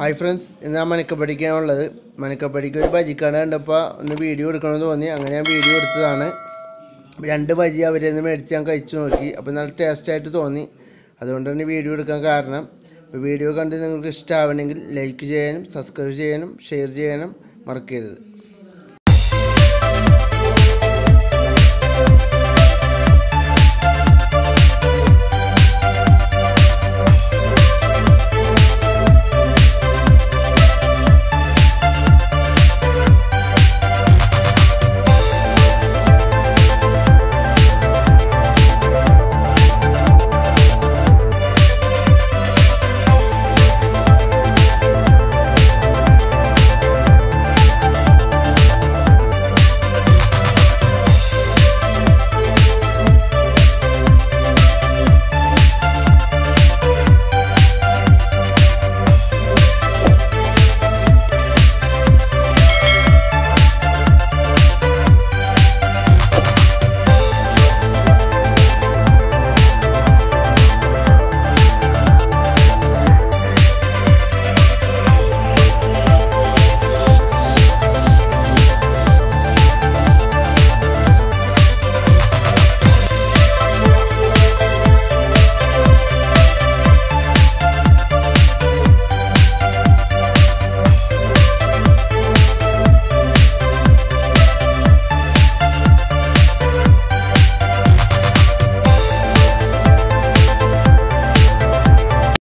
Hi friends ഇന്ന് ഞാൻ മണിക്കപ്പടിക്കാനുള്ളത് മണിക്കപ്പടിക്ക് ഒരു ബജിക്കാണ് കണ്ടപ്പോൾ ഒന്ന് വീഡിയോ എടുക്കണമെന്ന് തോന്നി. അങ്ങനെ ഞാൻ വീഡിയോ എടുത്തതാണ്. രണ്ട് ബജി അവരിൽ നിന്ന് മേടിച്ച് ഞാൻ കഴിച്ചു നോക്കി. അപ്പോൾ നല്ല ടേസ്റ്റായിട്ട് തോന്നി. അതുകൊണ്ട് തന്നെ വീഡിയോ എടുക്കാൻ കാരണം. വീഡിയോ കണ്ട് നിങ്ങൾക്ക് ഇഷ്ടമാവണമെങ്കിൽ ലൈക്ക് ചെയ്യാനും സബ്സ്ക്രൈബ് ചെയ്യാനും ഷെയർ ചെയ്യാനും മറക്കരുത്.